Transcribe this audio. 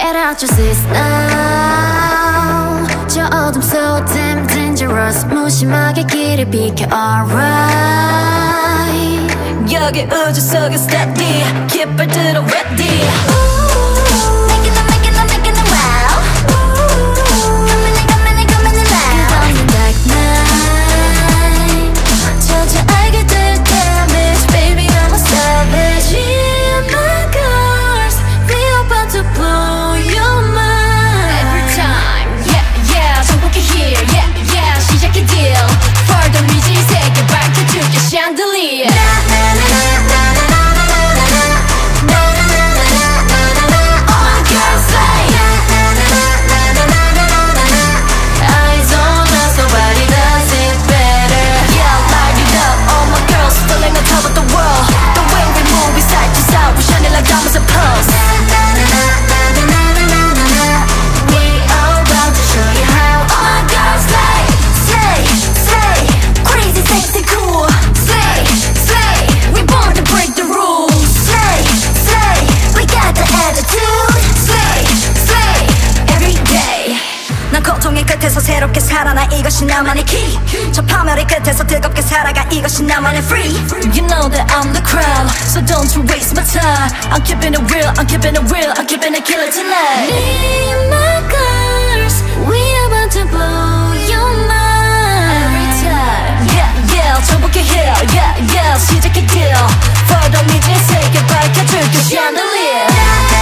Get out your seats now 저 어둠 so damn dangerous 무심하게 길을 비켜 alright 여기 우주 속에 steady 깃발 들어 ready 난 고통의 끝에서 새롭게 살아나 이것이 나만의 key. 저 파멸의 끝에서 뜨겁게 살아가 이것이 나만의 free. You know that I'm the crowd So don't you waste my time. I'm keeping it real, I'm keeping it real I'm keeping it killer tonight. Me my girls We about to blow your mind. Every time. Yeah, yeah, 저보게 here Yeah, yeah, 시작해 deal. For the need to say goodbye. 가줄게 chandelier